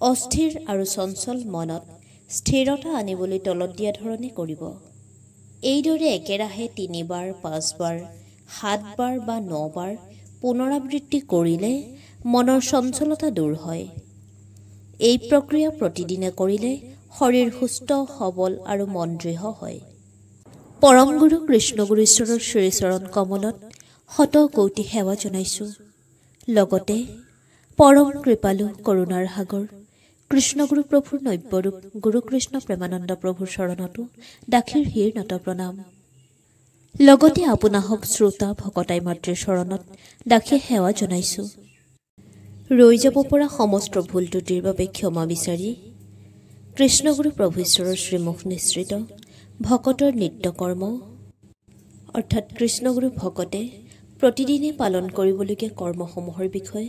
অস্থিৰ আৰু চঞ্চল মনত স্থিৰতা আনিবলৈ তলত দিয়া ধৰণে কৰিব। এইদৰে একেৰাহে তিনিবাৰ পাঁচবাৰ সাতবাৰ বা নবাৰ পুনৰাবৃত্তি কৰিলে মনৰ চঞ্চলতা দূৰ হয়। এই প্ৰক্ৰিয়া প্ৰতিদিনে কৰিলে শৰীৰ সুস্থ সবল আৰু মন দৃঢ় হয়। পৰম গুৰু কৃষ্ণগুৰু ঈশ্বৰৰ শ্ৰীচৰণ কমলত শত কৌটি সেৱা জনাইছোঁ। লগতে পৰম কৃপালু কৰোণাৰ সাগৰ কৃষ্ণগুৰু প্ৰভুৰ নব্যৰূপ গুৰুকৃষ্ণ প্ৰেমানন্দ প্ৰভুৰ চৰণতো দাখীৰ হীৰ নত প্ৰণাম লগতে আপোনাসক শ্ৰোতা ভকতাই মাতৃৰ চৰণত দাখীয়ে সেৱা জনাইছোঁ। ৰৈ যাব পৰা সমস্ত ভুল ত্ৰুটিৰ বাবে ক্ষমা বিচাৰি কৃষ্ণগুৰু প্ৰভু ঈশ্বৰৰ শ্ৰীমুখ নিশ্ৰিত ভকতৰ নিত্য কৰ্ম অৰ্থাৎ কৃষ্ণগুৰু ভকতে প্ৰতিদিনে পালন কৰিবলগীয়া কৰ্মসমূহৰ বিষয়ে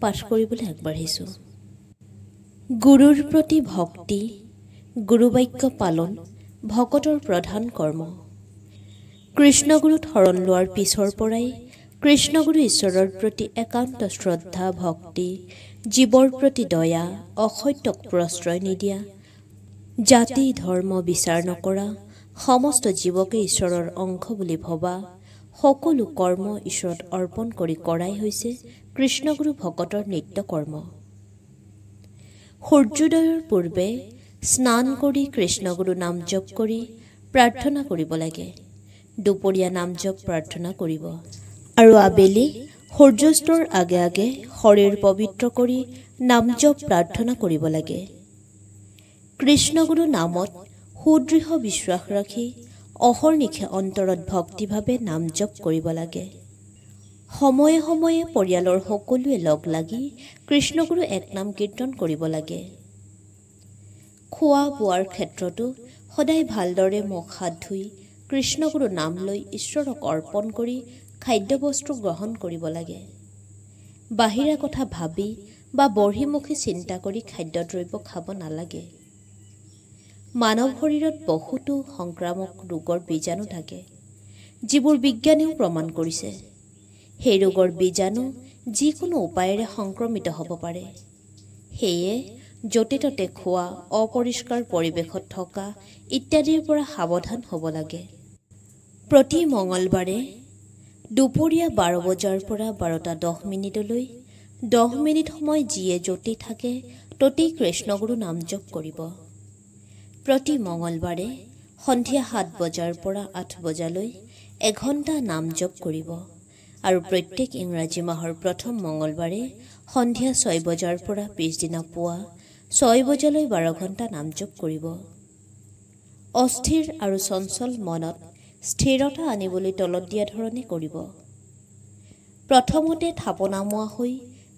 পাঠ কৰিবলৈ আগবাঢ়িছোঁ। গুৰুৰ প্ৰতি ভক্তি গুৰুবাক্য পালন ভকতৰ প্ৰধান কৰ্ম। কৃষ্ণগুৰুত শৰণ লোৱাৰ পিছৰ পৰাই কৃষ্ণগুৰু ঈশ্বৰৰ প্ৰতি একান্ত শ্ৰদ্ধা ভক্তি জীৱৰ প্ৰতি দয়া অসত্যক প্ৰশ্ৰয় নিদিয়া জাতি ধৰ্ম বিচাৰ নকৰা সমস্ত জীৱকে ঈশ্বৰৰ অংশ বুলি ভবা সকলো কৰ্ম ঈশ্বৰত অৰ্পণ কৰি কৰাই হৈছে কৃষ্ণগুৰু ভকতৰ নিত্য কৰ্ম। সূৰ্যোদয়ৰ পূৰ্বে স্নান কৰি কৃষ্ণগুৰু নাম জপ কৰি প্ৰাৰ্থনা কৰিব লাগে। দুপৰীয়া নাম জপ প্ৰাৰ্থনা কৰিব। আৰু আবেলি সূৰ্যাস্তৰ আগে আগে শৰীৰ পবিত্ৰ কৰি নাম জপ প্ৰাৰ্থনা কৰিব লাগে। কৃষ্ণগুৰু নামত সুদৃঢ় বিশ্বাস ৰাখি অহৰ্নিশে অন্তৰত ভক্তিভাৱে নাম জপ কৰিব লাগে। সময়ে সময়ে পৰিয়ালৰ সকলোৱে লগ লাগি কৃষ্ণগুৰু এক নাম কীৰ্তন কৰিব লাগে। খোৱা বোৱাৰ ক্ষেত্ৰতো সদায় ভালদৰে মুখ হাত ধুই কৃষ্ণগুৰু নাম লৈ ঈশ্বৰক অৰ্পণ কৰি খাদ্যবস্তু গ্ৰহণ কৰিব লাগে। বাহিৰা কথা ভাবি বা বঢ়িমুখী চিন্তা কৰি খাদ্যদ্ৰব্য খাব নালাগে। মানৱ শৰীৰত বহুতো সংক্ৰামক ৰোগৰ বীজাণু থাকে যিবোৰ বিজ্ঞানেও প্ৰমাণ কৰিছে। সেই ৰোগৰ বীজাণু যিকোনো উপায়েৰে সংক্ৰমিত হ'ব পাৰে। সেয়ে য'তে ত'তে খোৱা অপৰিষ্কাৰ পৰিৱেশত থকা ইত্যাদিৰ পৰা সাৱধান হ'ব লাগে। প্ৰতি মঙলবাৰে দুপৰীয়া বাৰ বজাৰ পৰা বাৰটা দহ মিনিটলৈ দহ মিনিট সময় যিয়ে য'তে থাকে ততেই কৃষ্ণগুৰু নাম জপ কৰিব। প্ৰতি মঙলবাৰে সন্ধিয়া সাত বজাৰ পৰা আঠ বজালৈ এঘণ্টা নাম জপ কৰিব। আৰু প্ৰত্যেক ইংৰাজী মাহৰ প্ৰথম মঙলবাৰে সন্ধিয়া ছয় বজাৰ পৰা পিছদিনা পুৱা ছয় বজালৈ বাৰ ঘণ্টা নাম জপ কৰিব। অস্থিৰ আৰু চঞ্চল মনত স্থিৰতা আনিবলৈ তলত দিয়া ধৰণে কৰিব। প্ৰথমতে থাপনামোৱা হৈ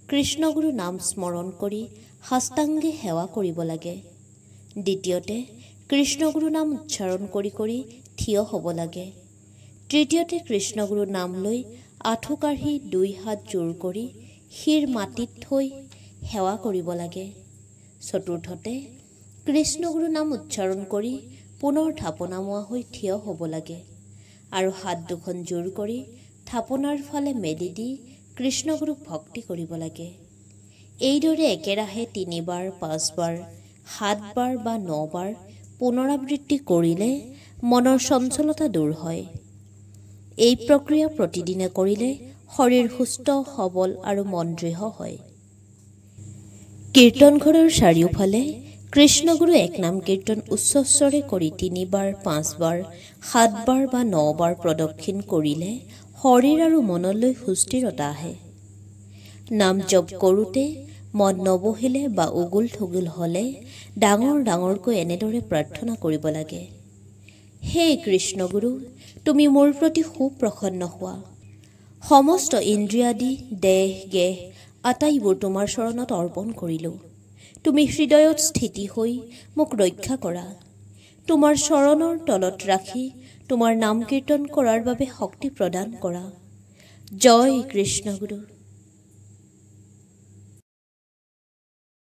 কৃষ্ণগুৰু নাম স্মৰণ কৰি সাষ্টাংগে সেৱা কৰিব লাগে। দ্বিতীয়তে কৃষ্ণগুৰু নাম উচ্চাৰণ কৰি কৰি থিয় হ'ব লাগে। তৃতীয়তে কৃষ্ণগুৰু নাম লৈ আঁঠু কাঢ়ি দুই হাত জোৰ কৰি শিৰ মাটিত থৈ সেৱা কৰিব লাগে। চতুৰ্থতে কৃষ্ণগুৰু নাম উচ্চাৰণ কৰি পুনৰ থাপনামোৱা হৈ থিয় হ'ব লাগে আৰু হাত দুখন জোৰ কৰি থাপনাৰ ফালে মেলি দি কৃষ্ণগুৰুক ভক্তি কৰিব লাগে। এইদৰে একেৰাহে তিনিবাৰ পাঁচবাৰ সাতবাৰ বা নবাৰ পুনৰাবৃত্তি কৰিলে মনৰ চঞ্চলতা দূৰ হয়। এই প্ৰক্ৰিয়া প্ৰতিদিনে কৰিলে শৰীৰ সুস্থ সবল আৰু মন দৃঢ় হয়। কীৰ্তনঘৰৰ চাৰিওফালে কৃষ্ণগুৰু এক নাম কীৰ্তন উচ্চস্বৰে কৰি তিনিবাৰ পাঁচবাৰ সাতবাৰ বা নবাৰ প্ৰদক্ষিণ কৰিলে শৰীৰ আৰু মনলৈ সুস্থিৰতা আহে। নাম জপ কৰোঁতে মন নবহিলে বা উগুল থুগুল হ'লে ডাঙৰ ডাঙৰকৈ এনেদৰে প্ৰাৰ্থনা কৰিব লাগে। হে কৃষ্ণগুৰু তুমি মোৰ প্ৰতি সুপ্ৰসন্ন হোৱা। সমস্ত ইন্দ্ৰিয়াদি দেহ গেহ আটাইবোৰ তোমাৰ চৰণত অৰ্পণ কৰিলোঁ। তুমি হৃদয়ত স্থিতি হৈ মোক ৰক্ষা কৰা। তোমাৰ চৰণৰ তলত ৰাখি তোমাৰ নাম কীৰ্তন কৰাৰ বাবে শক্তি প্ৰদান কৰা। জয় কৃষ্ণগুৰু।